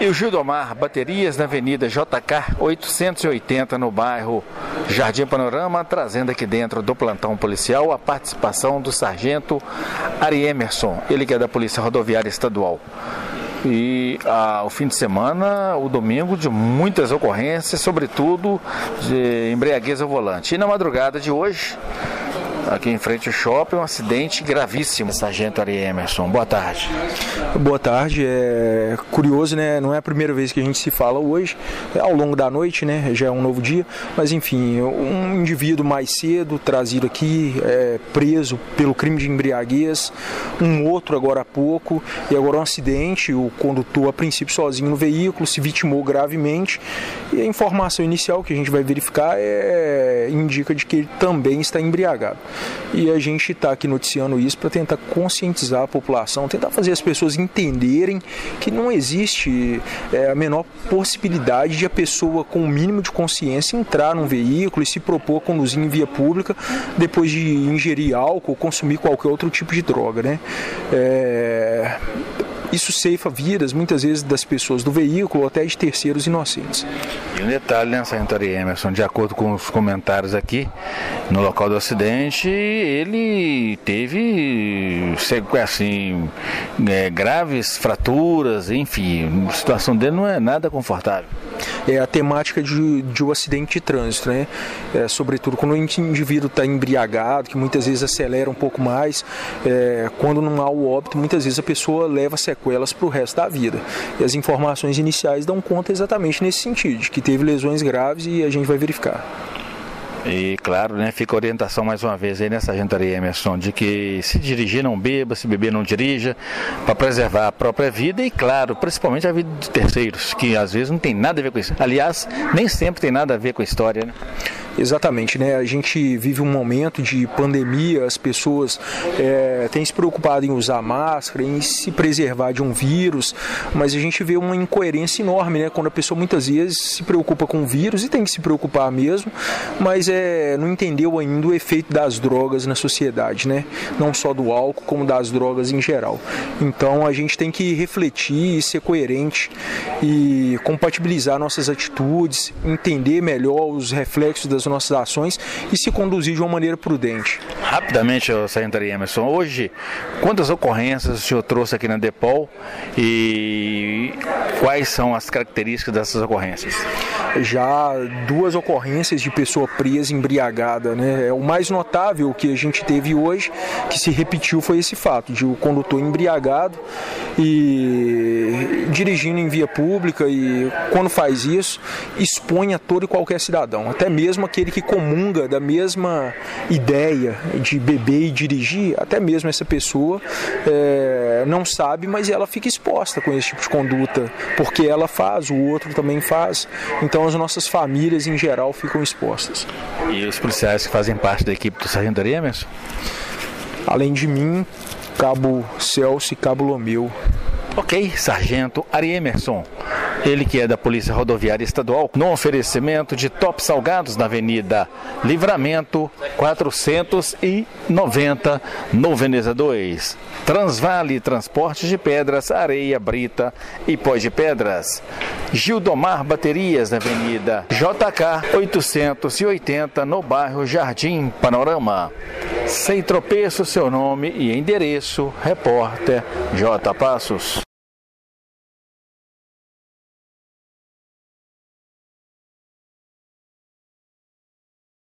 E o Gildomar, baterias na Avenida JK 880, no bairro Jardim Panorama, trazendo aqui dentro do plantão policial a participação do sargento Ari Emerson, ele que é da Polícia Rodoviária Estadual. E ah, o fim de semana, o domingo, de muitas ocorrências, sobretudo de embriaguez ao volante. E na madrugada de hoje, aqui em frente ao shopping, um acidente gravíssimo. Sargento Ari Emerson, boa tarde. Boa tarde, é curioso, né? Não é a primeira vez que a gente se fala hoje, é ao longo da noite, né? Já é um novo dia, mas enfim, um indivíduo mais cedo trazido aqui, é, preso pelo crime de embriaguez, um outro agora há pouco, e agora um acidente, o condutor a princípio sozinho no veículo, se vitimou gravemente, e a informação inicial que a gente vai verificar é, indica de que ele também está embriagado. E a gente está aqui noticiando isso para tentar conscientizar a população, tentar fazer as pessoas entenderem que não existe é, a menor possibilidade de a pessoa com o mínimo de consciência entrar num veículo e se propor a conduzir em via pública depois de ingerir álcool, consumir qualquer outro tipo de droga, né? É, isso ceifa vidas, muitas vezes, das pessoas do veículo ou até de terceiros inocentes. E um detalhe, né, Sargento Emerson, de acordo com os comentários aqui, no local do acidente, ele teve, assim, é, graves fraturas, enfim, a situação dele não é nada confortável. É a temática de, de um acidente de trânsito, né? É, sobretudo quando o indivíduo está embriagado, que muitas vezes acelera um pouco mais, é, quando não há o óbito, muitas vezes a pessoa leva sequelas para o resto da vida. E as informações iniciais dão conta exatamente nesse sentido, de que teve lesões graves e a gente vai verificar. E claro, né, fica a orientação mais uma vez aí nessa jantaria Emerson, de que se dirigir não beba, se beber não dirija, para preservar a própria vida e, claro, principalmente a vida de terceiros, que às vezes não tem nada a ver com isso. Aliás, nem sempre tem nada a ver com a história, né? Exatamente, né? A gente vive um momento de pandemia, as pessoas é, têm se preocupado em usar máscara, em se preservar de um vírus, mas a gente vê uma incoerência enorme, né? Quando a pessoa muitas vezes se preocupa com o vírus e tem que se preocupar mesmo, mas é, não entendeu ainda o efeito das drogas na sociedade, né? Não só do álcool, como das drogas em geral. Então a gente tem que refletir e ser coerente e compatibilizar nossas atitudes, entender melhor os reflexos das das nossas ações e se conduzir de uma maneira prudente. Rapidamente, Sargento Emerson, hoje, quantas ocorrências o senhor trouxe aqui na Depol e quais são as características dessas ocorrências? Já duas ocorrências de pessoa presa, embriagada. Né? É o mais notável que a gente teve hoje, que se repetiu, foi esse fato de o condutor embriagado e dirigindo em via pública e quando faz isso, expõe a todo e qualquer cidadão, até mesmo aquele que comunga da mesma ideia de beber e dirigir, até mesmo essa pessoa é, não sabe, mas ela fica exposta com esse tipo de conduta, porque ela faz, o outro também faz. Então as nossas famílias em geral ficam expostas. E os policiais que fazem parte da equipe do Sargento Emerson? Além de mim, Cabo Celso e Cabo Lomeu. Ok, Sargento Ari Emerson ele que é da Polícia Rodoviária Estadual, no oferecimento de top salgados na Avenida Livramento 490, no Veneza 2. Transvale Transportes de Pedras, Areia, Brita e Pó de Pedras. Gildomar Baterias na Avenida JK 880, no bairro Jardim Panorama. Sem tropeço, seu nome e endereço, repórter J. Passos.